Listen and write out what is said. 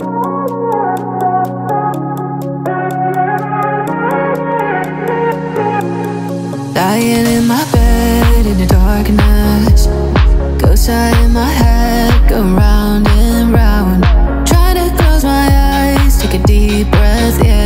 Lying in my bed in the darkness, ghost eye in my head, go round and round. Trying to close my eyes, take a deep breath, yeah.